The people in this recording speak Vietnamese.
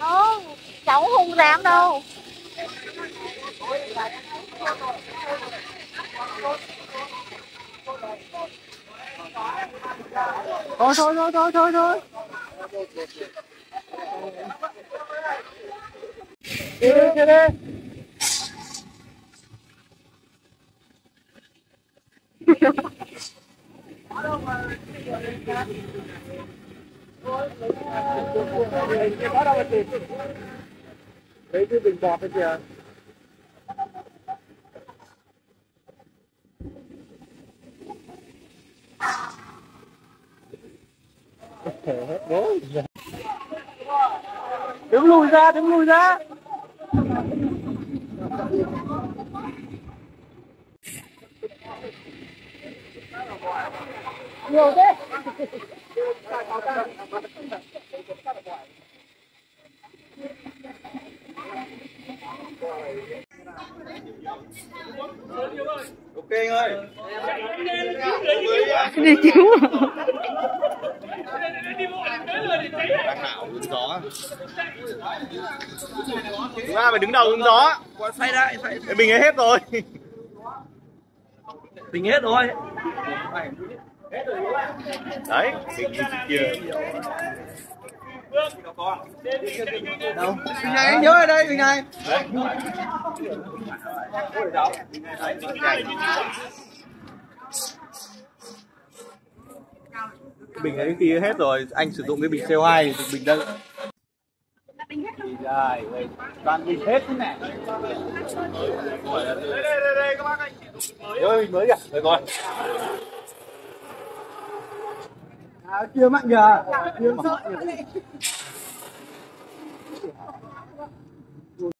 Ờ, cháu không dám đâu. Thôi thôi thôi thôi thôi thôi. Đi đi đi. Đi cái bình bọt cái kìa đứng lùi ra đứng lùi ra. Nhiều thế. Ok anh ơi. Đi cứu đang nào hướng gió. Chúng ta phải đứng đầu hướng gió. Xoay lại bình ấy hết rồi. Bình hết rồi đấy bình như kia. Đâu? Bình này anh nhớ ở đây bình này bình ấy kia hết rồi anh sử dụng cái bình CO2 thì bình đây dài toàn bình hết thế này đây. Đây đây đây các bác anh ơi mình mới kìa rồi à, kia mạnh kìa kia sợ kìa